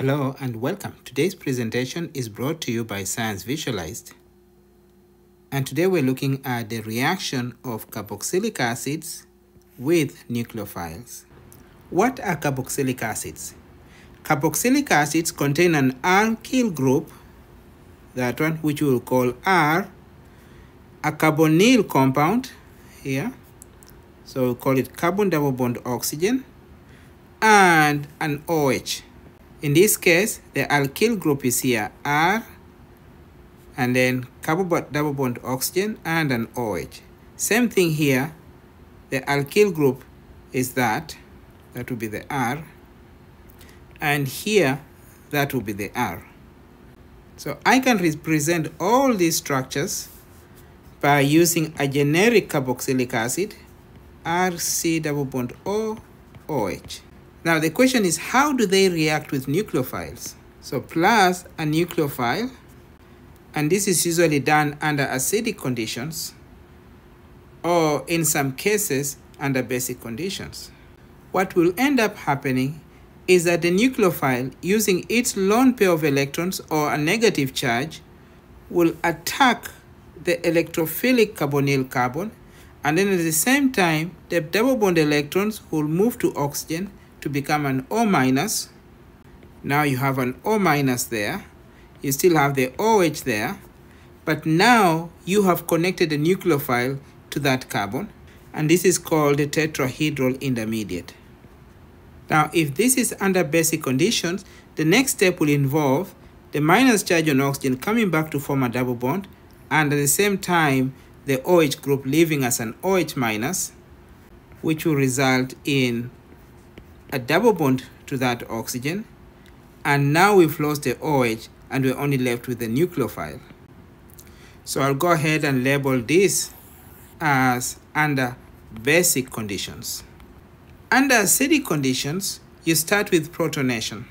Hello and welcome. Today's presentation is brought to you by Science Visualized. And today we're looking at the reaction of carboxylic acids with nucleophiles. What are carboxylic acids? Carboxylic acids contain an alkyl group, that one which we will call R, a carbonyl compound here, so we'll call it carbon double bond oxygen, and an OH. In this case, the alkyl group is here, R, and then carbon double bond oxygen and an OH. Same thing here, the alkyl group is that, that will be the R, and here that will be the R. So I can represent all these structures by using a generic carboxylic acid, RC double bond O, OH. Now the question is how do they react with nucleophiles? So plus a nucleophile, and this is usually done under acidic conditions, or in some cases under basic conditions. What will end up happening is that the nucleophile, using its lone pair of electrons or a negative charge, will attack the electrophilic carbonyl carbon, and then at the same time, the double bond electrons will move to oxygen to become an O minus. Now you have an O minus there. You still have the OH there, but now you have connected the nucleophile to that carbon, and this is called a tetrahedral intermediate. Now, if this is under basic conditions, the next step will involve the minus charge on oxygen coming back to form a double bond, and at the same time, the OH group leaving as an OH minus, which will result in a double bond to that oxygen. And now we've lost the OH and we're only left with the nucleophile. So I'll go ahead and label this as under basic conditions. Under acidic conditions, you start with protonation.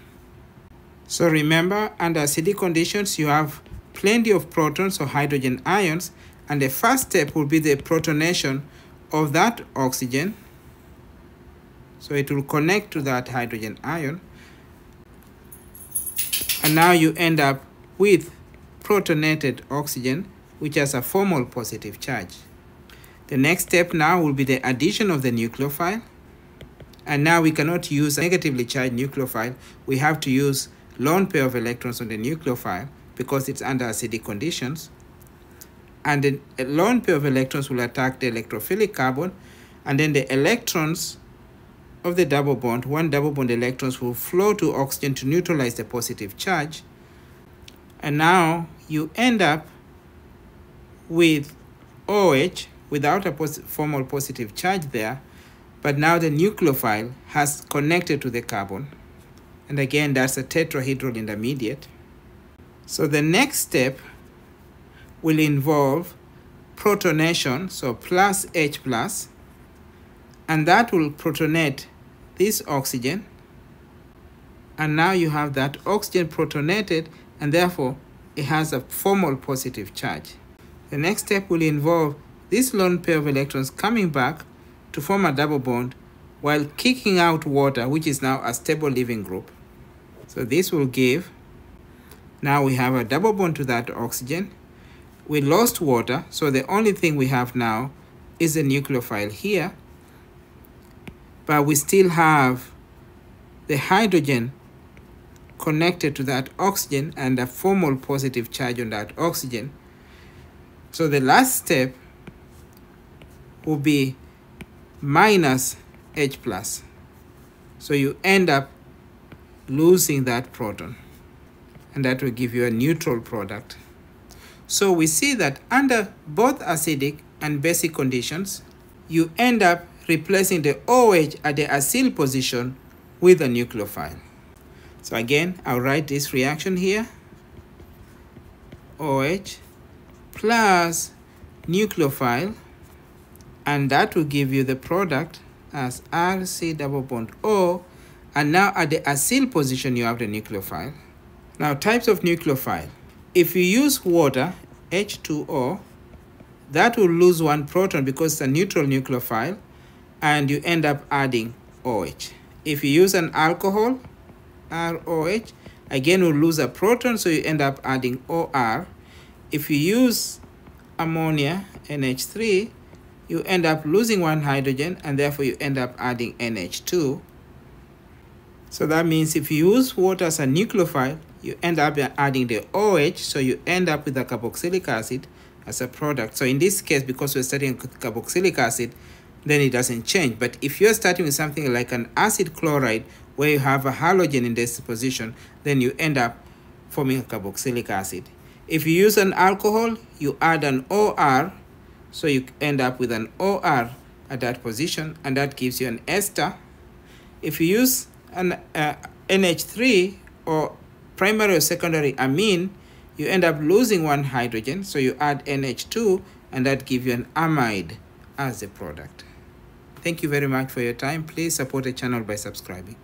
So remember, under acidic conditions, you have plenty of protons or hydrogen ions, and the first step will be the protonation of that oxygen. So it will connect to that hydrogen ion. And now you end up with protonated oxygen, which has a formal positive charge. The next step now will be the addition of the nucleophile. And now we cannot use a negatively charged nucleophile. We have to use lone pair of electrons on the nucleophile because it's under acidic conditions. And the lone pair of electrons will attack the electrophilic carbon. And then the electrons of the double bond, one double bond electrons will flow to oxygen to neutralize the positive charge. And now you end up with OH without a pos formal positive charge there, but now the nucleophile has connected to the carbon. And again, that's a tetrahedral intermediate. So the next step will involve protonation, so plus H plus, and that will protonate this oxygen. And now you have that oxygen protonated, and therefore it has a formal positive charge. The next step will involve this lone pair of electrons coming back to form a double bond while kicking out water, which is now a stable leaving group. So this will give, now we have a double bond to that oxygen. We lost water, so the only thing we have now is a nucleophile here. But we still have the hydrogen connected to that oxygen and a formal positive charge on that oxygen. So the last step will be minus H plus. So you end up losing that proton and that will give you a neutral product. So we see that under both acidic and basic conditions, you end up replacing the OH at the acyl position with a nucleophile. So again, I'll write this reaction here. OH plus nucleophile and that will give you the product as RC double bond O and now at the acyl position you have the nucleophile. Now types of nucleophile. If you use water, H2O, that will lose one proton because it's a neutral nucleophile and you end up adding OH. If you use an alcohol, ROH, again you lose a proton, so you end up adding OR. If you use ammonia, NH3, you end up losing one hydrogen, and therefore you end up adding NH2. So that means if you use water as a nucleophile, you end up adding the OH, so you end up with a carboxylic acid as a product. So in this case, because we're studying carboxylic acid, then it doesn't change. But if you're starting with something like an acid chloride, where you have a halogen in this position, then you end up forming a carboxylic acid. If you use an alcohol, you add an OR, so you end up with an OR at that position, and that gives you an ester. If you use an uh, NH3 or primary or secondary amine, you end up losing one hydrogen, so you add NH2, and that gives you an amide as a product. Thank you very much for your time. Please support the channel by subscribing.